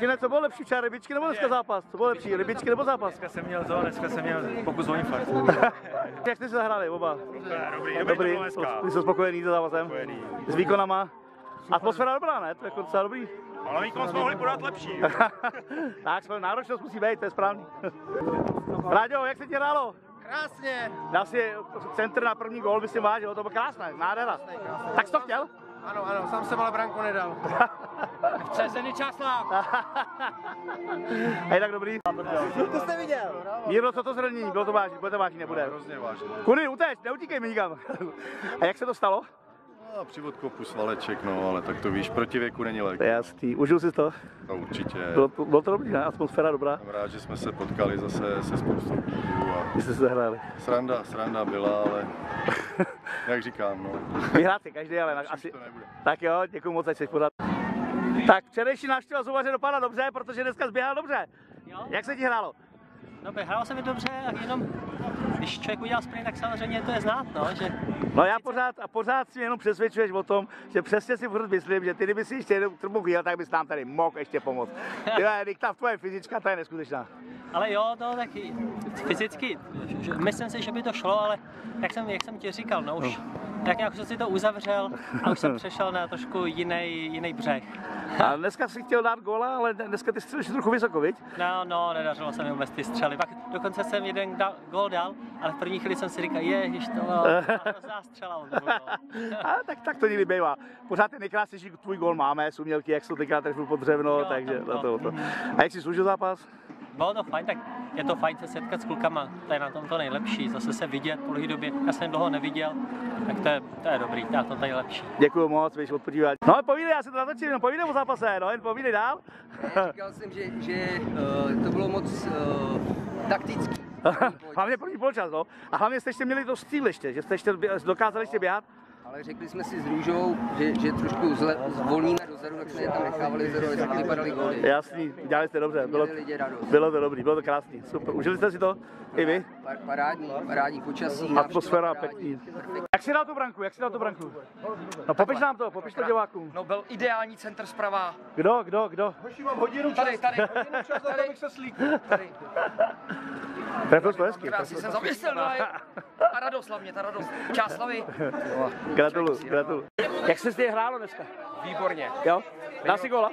Martine, co bylo lepší včera, rybičky nebo dneska zápas? Co bylo lepší, rybičky nebo zápas? Dneska jsem měl to, dneska jsem měl pokus o infarkt. Jak jste se zahráli oba? Dobrý, Dobrý, dobrý, to dneska. Vy jste spokojený se zápasem? Spokojený. S výkonama? Atmosféra dobrá, ne? To je jako docela dobrý. Ale výkon jsme mohli podat lepší. tak, svoje náročnost musí být, to je správný. Ráďo, jak se ti hrálo? Krásně. Dal si centr na první gól, myslím vážil, to bylo krásné, nádhera. Tak jsi to chtěl? Ano, ano, sám jsem ale branku nedal. Přesený časlák. Hej, tak dobrý. To jste viděl? Míro, co to zranění? Bylo to vážný, bude to vážný, nebude. Hrozně vážně. Kuny, uteč, neutíkej mi nikam. A jak se to stalo? A přivod kopu svaleček, no, ale tak to víš, proti věku není lék. To je jasný, užil jsi to? To určitě. Bylo to, bylo to dobrý, ne? Atmosféra dobrá. Jsem rád, že jsme se potkali zase se spoustou a Vy jste se zahráli. sranda, sranda byla, ale jak říkám, no, Vyhrát si každý, ale asi... to nebude. Tak jo, děkuji moc, ať jsi pořád. Tak včerejší návštěva zubaře dopadla dobře, protože dneska zběhal dobře. Jo? Jak se ti hrálo? No, hrálo se mi dobře, a jenom když člověk udělá sprint, tak samozřejmě to je znát, no, že No já pořád a pořád si jenom přesvědčuješ o tom, že přesně si furt myslím, že ty kdyby si ještě jednou jel, tak bys nám tady mohl ještě pomoct. Ty ta tvoje fyzička, ta je neskutečná. Ale jo, no tak fyzicky, myslím si, že by to šlo, ale jak jsem, jak jsem ti říkal, no už tak nějak jsem si to uzavřel a už jsem přešel na trošku jiný, jiný břeh. A dneska si chtěl dát góla, ale dneska ty střelíš trochu vysoko, viď? No, no, nedařilo se mi vůbec ty střely. Pak dokonce jsem jeden da, gol dal, ale v první chvíli jsem si říkal, ježiš, to bylo hrozná střela. on to byl gól. A tak, tak to někdy bývá. Pořád ten nejkrásnější tvůj gól máme, z umělky, jak jsou tenkrát trefil pod dřevno, Jo, takže na to, to. A jak jsi služil zápas? Bylo to fajn, tak je to fajn se setkat s klukama, to je na tom to nejlepší, zase se vidět po dlouhé době, já jsem dlouho neviděl, tak to je, to je dobrý, to je to nejlepší. Děkuji moc, víš, odpočívat. No povídej, já se to natočím, no povídej o zápase, no jen povídej dál. Říkal jsem, že, že uh, to bylo moc uh, taktický. hlavně první polčas, no. A hlavně jste ještě měli to stříl ještě, že jste ještě dokázali ještě běhat. Ale řekli jsme si s Růžou, že, že trošku zle, zvolníme dozadu, tak jsme je tam nechávali vzadu, aby taky vypadaly góly. Jasný, dělali jste dobře, bylo, bylo to dobrý, bylo to krásný, super. Užili jste si to? I vy? Pa- Parádní, parádní počasí. Atmosféra pěkný. Jak si dal tu branku, jak si dal tu branku? No popiš nám to, popiš to divákům. No byl ideální centr zprava. Kdo, kdo, kdo? Tady, tady, tady, tady. Trefil to hezky. Krásně jsem zavěsil, no a radost hlavně, ta radost. Část slavy. Gratuluju, gratuluju. Jak se s hrálo dneska? Výborně. Jo? Dal si góla?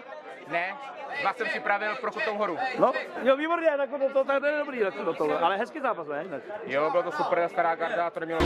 Ne, dva jsem připravil pro Kutou horu. No, jo, výborně, tak to, to, to, to je dobrý, tak to, to, ale hezký zápas, ne? Jo, bylo to super, stará garda, to nemělo.